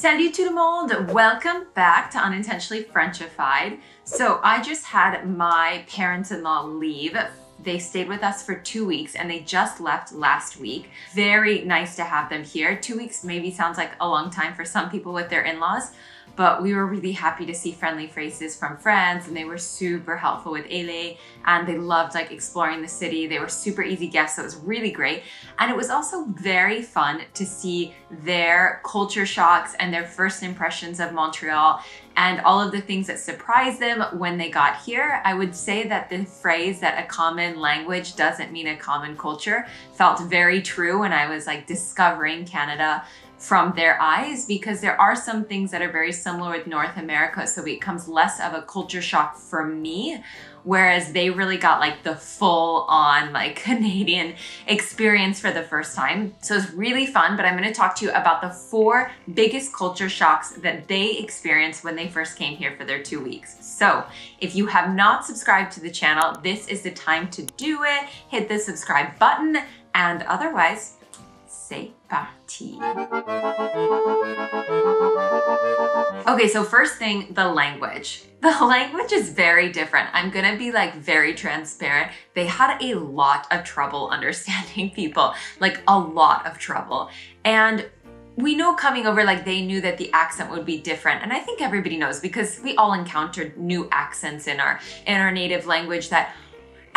Salut tout le monde! Welcome back to Unintentionally Frenchified. So I just had my parents-in-law leave they stayed with us for two weeks and they just left last week. Very nice to have them here. Two weeks maybe sounds like a long time for some people with their in-laws, but we were really happy to see friendly faces from friends and they were super helpful with Ele and they loved like exploring the city. They were super easy guests, so it was really great. And it was also very fun to see their culture shocks and their first impressions of Montreal and all of the things that surprised them when they got here. I would say that the phrase that a common language doesn't mean a common culture felt very true when I was like discovering Canada from their eyes because there are some things that are very similar with North America. So it becomes less of a culture shock for me, whereas they really got like the full on like Canadian experience for the first time. So it's really fun, but I'm gonna talk to you about the four biggest culture shocks that they experienced when they first came here for their two weeks. So if you have not subscribed to the channel, this is the time to do it. Hit the subscribe button and otherwise, c'est parti. Okay, so first thing, the language. The language is very different. I'm gonna be like very transparent. They had a lot of trouble understanding people, like a lot of trouble. And we know coming over, like they knew that the accent would be different. And I think everybody knows because we all encountered new accents in our, in our native language that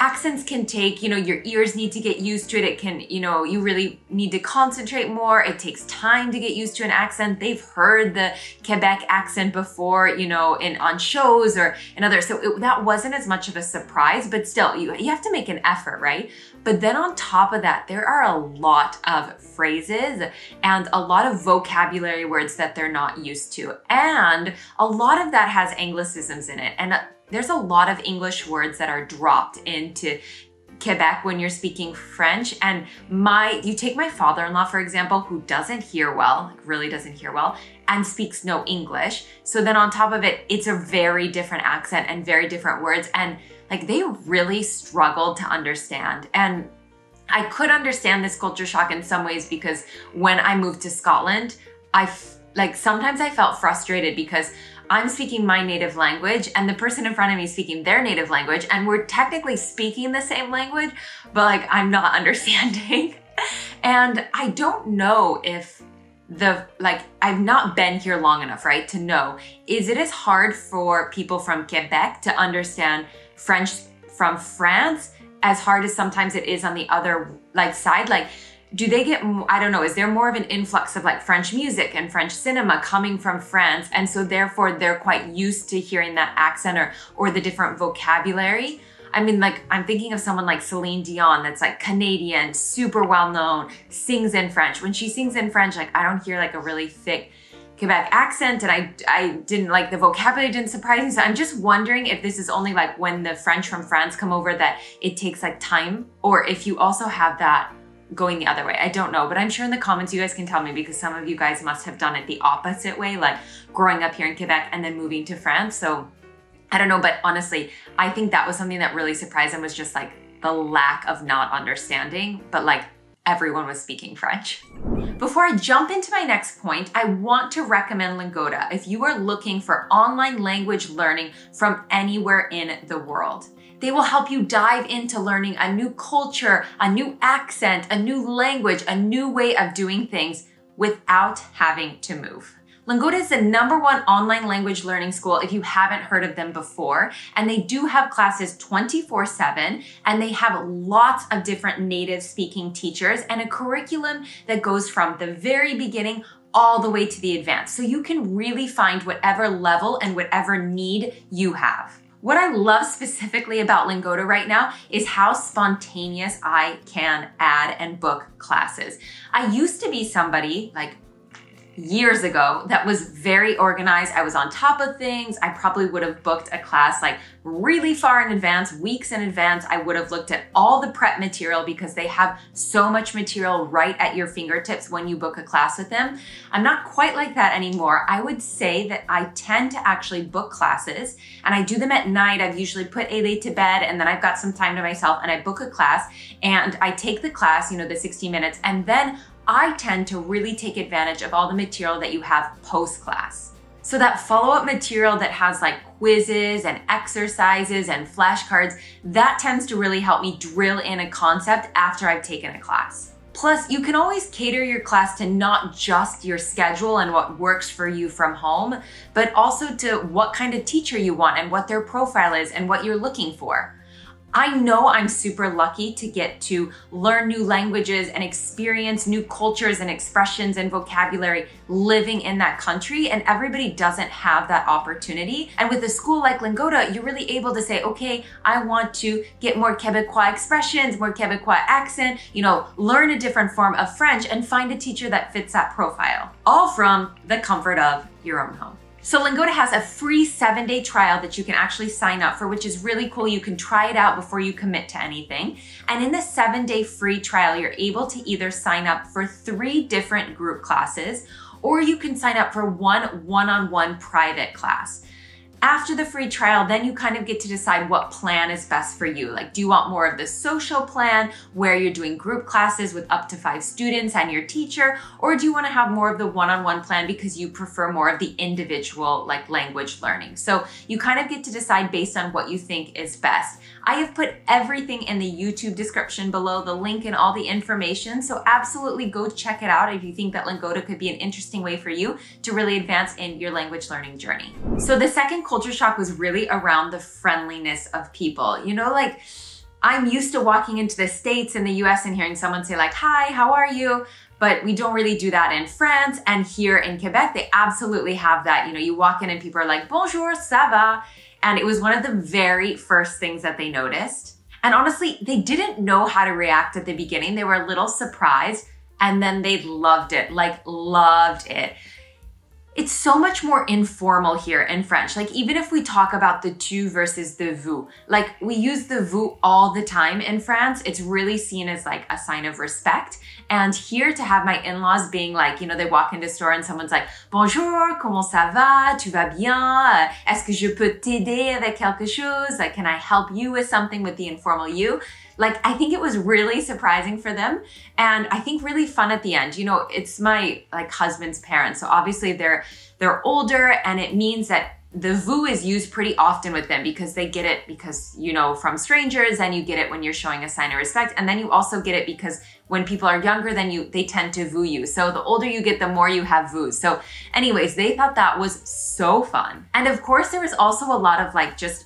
accents can take, you know, your ears need to get used to it. It can, you know, you really need to concentrate more. It takes time to get used to an accent. They've heard the Quebec accent before, you know, in on shows or in other. So it, that wasn't as much of a surprise, but still, you, you have to make an effort, right? But then on top of that, there are a lot of phrases and a lot of vocabulary words that they're not used to. And a lot of that has anglicisms in it. And there's a lot of English words that are dropped into Quebec when you're speaking French. And my, you take my father-in-law, for example, who doesn't hear well, like really doesn't hear well, and speaks no English. So then on top of it, it's a very different accent and very different words. And like they really struggled to understand. And I could understand this culture shock in some ways because when I moved to Scotland, I like sometimes I felt frustrated because I'm speaking my native language and the person in front of me is speaking their native language and we're technically speaking the same language, but like I'm not understanding. and I don't know if the like I've not been here long enough, right, to know is it as hard for people from Quebec to understand French from France as hard as sometimes it is on the other like side like do they get i don't know is there more of an influx of like french music and french cinema coming from france and so therefore they're quite used to hearing that accent or or the different vocabulary I mean, like, I'm thinking of someone like Celine Dion that's like Canadian, super well known, sings in French. When she sings in French, like, I don't hear like a really thick Quebec accent and I, I didn't like the vocabulary didn't surprise me. So I'm just wondering if this is only like when the French from France come over that it takes like time or if you also have that going the other way. I don't know, but I'm sure in the comments you guys can tell me because some of you guys must have done it the opposite way, like growing up here in Quebec and then moving to France. So I don't know, but honestly, I think that was something that really surprised them was just like the lack of not understanding, but like everyone was speaking French. Before I jump into my next point, I want to recommend Lingoda if you are looking for online language learning from anywhere in the world. They will help you dive into learning a new culture, a new accent, a new language, a new way of doing things without having to move. Lingoda is the number one online language learning school if you haven't heard of them before. And they do have classes 24 7, and they have lots of different native speaking teachers and a curriculum that goes from the very beginning all the way to the advanced. So you can really find whatever level and whatever need you have. What I love specifically about Lingoda right now is how spontaneous I can add and book classes. I used to be somebody like years ago that was very organized. I was on top of things. I probably would have booked a class like really far in advance, weeks in advance. I would have looked at all the prep material because they have so much material right at your fingertips when you book a class with them. I'm not quite like that anymore. I would say that I tend to actually book classes and I do them at night. I've usually put Ele to bed and then I've got some time to myself and I book a class and I take the class, you know, the 60 minutes, and then I tend to really take advantage of all the material that you have post class. So that follow-up material that has like quizzes and exercises and flashcards, that tends to really help me drill in a concept after I've taken a class. Plus, you can always cater your class to not just your schedule and what works for you from home, but also to what kind of teacher you want and what their profile is and what you're looking for. I know I'm super lucky to get to learn new languages and experience new cultures and expressions and vocabulary living in that country. And everybody doesn't have that opportunity. And with a school like Lingoda, you're really able to say, okay, I want to get more Quebecois expressions, more Quebecois accent, you know, learn a different form of French and find a teacher that fits that profile. All from the comfort of your own home. So Lingoda has a free seven day trial that you can actually sign up for, which is really cool. You can try it out before you commit to anything. And in the seven day free trial, you're able to either sign up for three different group classes, or you can sign up for one one on one private class. After the free trial, then you kind of get to decide what plan is best for you. Like, do you want more of the social plan where you're doing group classes with up to five students and your teacher? Or do you want to have more of the one on one plan because you prefer more of the individual, like language learning? So you kind of get to decide based on what you think is best. I have put everything in the YouTube description below, the link and all the information. So absolutely go check it out if you think that Lingoda could be an interesting way for you to really advance in your language learning journey. So the second culture shock was really around the friendliness of people. You know, like I'm used to walking into the States in the US and hearing someone say like, hi, how are you? but we don't really do that in France. And here in Quebec, they absolutely have that. You know, you walk in and people are like, bonjour, ça va? And it was one of the very first things that they noticed. And honestly, they didn't know how to react at the beginning. They were a little surprised and then they loved it, like loved it. It's so much more informal here in French. Like, even if we talk about the tu versus the vous, like we use the vous all the time in France, it's really seen as like a sign of respect. And here to have my in laws being like, you know, they walk into store and someone's like, Bonjour, comment ça va? Tu vas bien? Est-ce que je peux t'aider avec quelque chose? Like, can I help you with something with the informal you? Like, I think it was really surprising for them. And I think really fun at the end. You know, it's my like husband's parents. So obviously they're, they're older and it means that the vous is used pretty often with them because they get it because you know from strangers and you get it when you're showing a sign of respect and then you also get it because when people are younger than you they tend to vous you so the older you get the more you have vous so anyways they thought that was so fun and of course there was also a lot of like just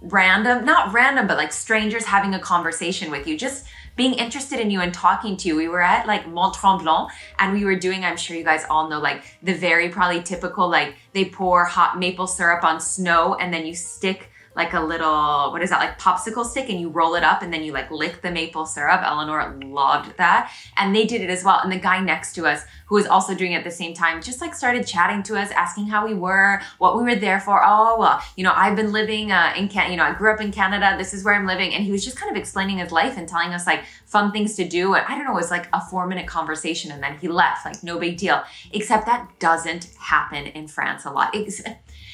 random, not random, but like strangers having a conversation with you, just being interested in you and talking to you. We were at like Mont Tremblant and we were doing, I'm sure you guys all know, like the very probably typical, like they pour hot maple syrup on snow and then you stick like a little, what is that, like popsicle stick and you roll it up and then you like lick the maple syrup. Eleanor loved that. And they did it as well. And the guy next to us, who was also doing it at the same time, just like started chatting to us, asking how we were, what we were there for. Oh, well, you know, I've been living uh, in Canada, you know, I grew up in Canada. This is where I'm living. And he was just kind of explaining his life and telling us like fun things to do. And I don't know, it was like a four minute conversation and then he left, like no big deal. Except that doesn't happen in France a lot. It's,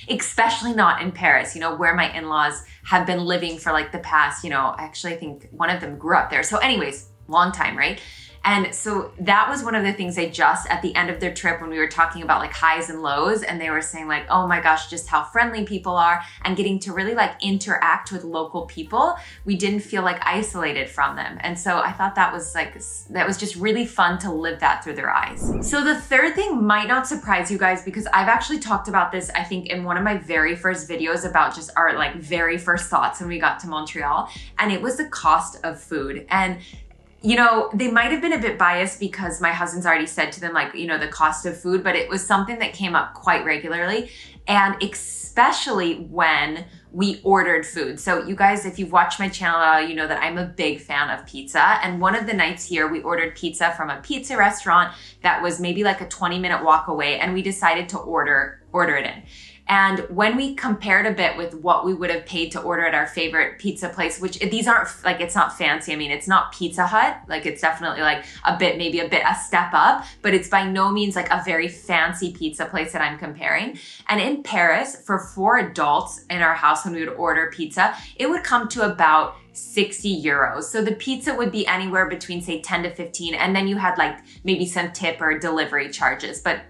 especially not in Paris, you know, where my in laws have been living for like the past, you know, actually, I think one of them grew up there. So, anyways, long time, right? And so that was one of the things they just at the end of their trip when we were talking about like highs and lows and they were saying like, "Oh my gosh, just how friendly people are and getting to really like interact with local people. We didn't feel like isolated from them." And so I thought that was like that was just really fun to live that through their eyes. So the third thing might not surprise you guys because I've actually talked about this I think in one of my very first videos about just our like very first thoughts when we got to Montreal and it was the cost of food. And you know, they might have been a bit biased because my husband's already said to them, like, you know, the cost of food, but it was something that came up quite regularly. And especially when we ordered food. So, you guys, if you've watched my channel, you know that I'm a big fan of pizza. And one of the nights here, we ordered pizza from a pizza restaurant that was maybe like a 20 minute walk away, and we decided to order order it in. And when we compared a bit with what we would have paid to order at our favorite pizza place, which these aren't like, it's not fancy. I mean, it's not Pizza Hut. Like, it's definitely like a bit, maybe a bit a step up, but it's by no means like a very fancy pizza place that I'm comparing. And in Paris, for four adults in our house, when we would order pizza, it would come to about 60 euros. So the pizza would be anywhere between say 10 to 15 and then you had like maybe some tip or delivery charges, but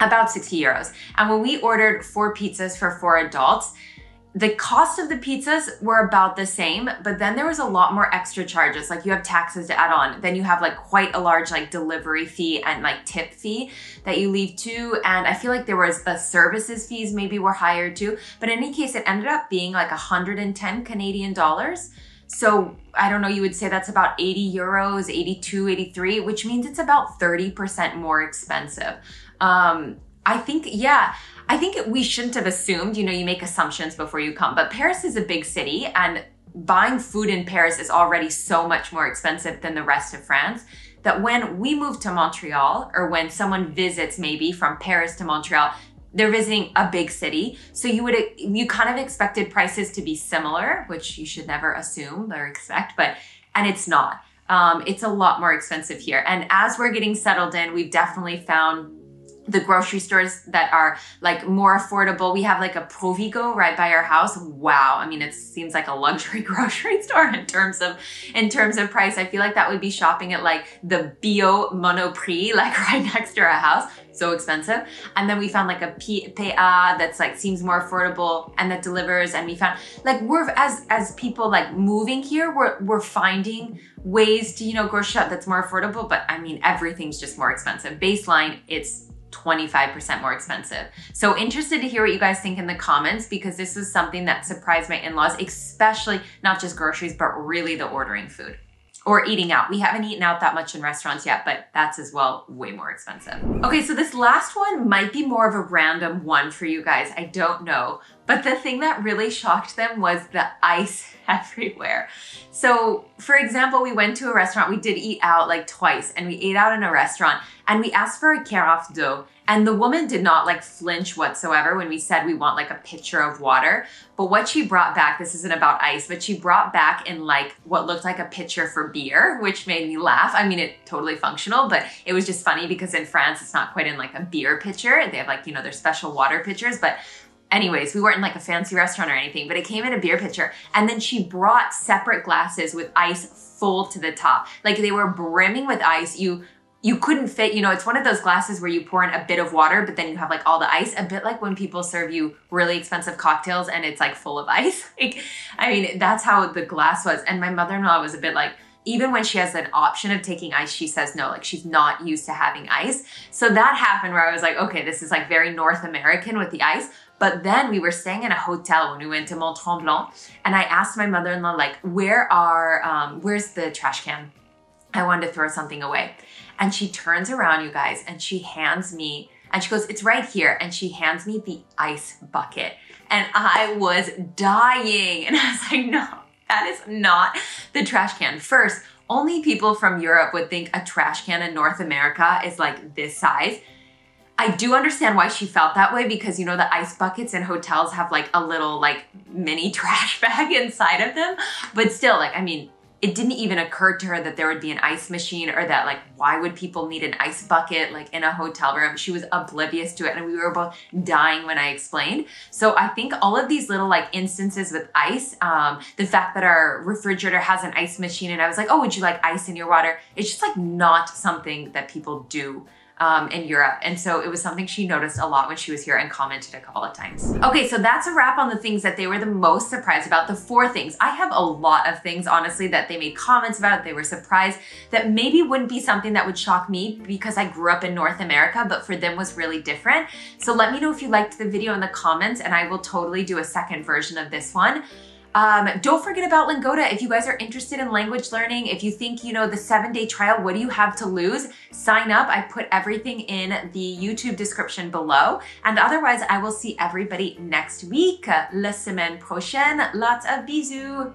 about 60 euros. And when we ordered four pizzas for four adults, the cost of the pizzas were about the same, but then there was a lot more extra charges. Like you have taxes to add on. Then you have like quite a large like delivery fee and like tip fee that you leave too. And I feel like there was the services fees maybe were higher too. But in any case, it ended up being like 110 Canadian dollars. So I don't know, you would say that's about 80 euros, 82, 83, which means it's about 30% more expensive. Um, I think, yeah, I think we shouldn't have assumed, you know, you make assumptions before you come, but Paris is a big city and buying food in Paris is already so much more expensive than the rest of France that when we move to Montreal or when someone visits maybe from Paris to Montreal, they're visiting a big city. So you would, you kind of expected prices to be similar, which you should never assume or expect, but, and it's not. Um, it's a lot more expensive here. And as we're getting settled in, we've definitely found the grocery stores that are like more affordable. We have like a Provigo right by our house. Wow. I mean, it seems like a luxury grocery store in terms of in terms of price. I feel like that would be shopping at like the Bio Monoprix, like right next to our house. So expensive. And then we found like a PA that's like seems more affordable and that delivers. And we found like we're as as people like moving here, we're we're finding ways to, you know, grocery shop that's more affordable. But I mean everything's just more expensive. Baseline, it's 25% more expensive. So interested to hear what you guys think in the comments because this is something that surprised my in-laws, especially not just groceries, but really the ordering food or eating out. We haven't eaten out that much in restaurants yet, but that's as well way more expensive. Okay, so this last one might be more of a random one for you guys. I don't know. But the thing that really shocked them was the ice everywhere. So, for example, we went to a restaurant, we did eat out like twice, and we ate out in a restaurant and we asked for a carafe d'eau. And the woman did not like flinch whatsoever when we said we want like a pitcher of water. But what she brought back, this isn't about ice, but she brought back in like what looked like a pitcher for beer, which made me laugh. I mean, it totally functional, but it was just funny because in France, it's not quite in like a beer pitcher. They have like, you know, their special water pitchers, but Anyways, we weren't in like a fancy restaurant or anything, but it came in a beer pitcher. And then she brought separate glasses with ice full to the top. Like they were brimming with ice. You you couldn't fit, you know, it's one of those glasses where you pour in a bit of water, but then you have like all the ice, a bit like when people serve you really expensive cocktails and it's like full of ice. Like, I mean, that's how the glass was. And my mother-in-law was a bit like, even when she has an option of taking ice, she says no, like she's not used to having ice. So that happened where I was like, okay, this is like very North American with the ice. But then we were staying in a hotel when we went to Mont Tremblant, and I asked my mother-in-law, like, where are, um, where's the trash can? I wanted to throw something away. And she turns around, you guys, and she hands me, and she goes, it's right here. And she hands me the ice bucket. And I was dying. And I was like, no, that is not the trash can. First, only people from Europe would think a trash can in North America is like this size. I do understand why she felt that way because you know the ice buckets in hotels have like a little like mini trash bag inside of them. But still, like, I mean, it didn't even occur to her that there would be an ice machine or that like why would people need an ice bucket like in a hotel room. She was oblivious to it and we were both dying when i explained. So i think all of these little like instances with ice um, the fact that our refrigerator has an ice machine and i was like oh would you like ice in your water? It's just like not something that people do um, in Europe. And so it was something she noticed a lot when she was here and commented a couple of times. Okay, so that's a wrap on the things that they were the most surprised about. The four things. I have a lot of things, honestly, that they made comments about. They were surprised that maybe wouldn't be something that would shock me because I grew up in North America, but for them was really different. So let me know if you liked the video in the comments and I will totally do a second version of this one. Um, don't forget about Lingoda. If you guys are interested in language learning, if you think, you know, the seven day trial, what do you have to lose? Sign up. I put everything in the YouTube description below. And otherwise, I will see everybody next week. La semaine prochaine. Lots of bisous.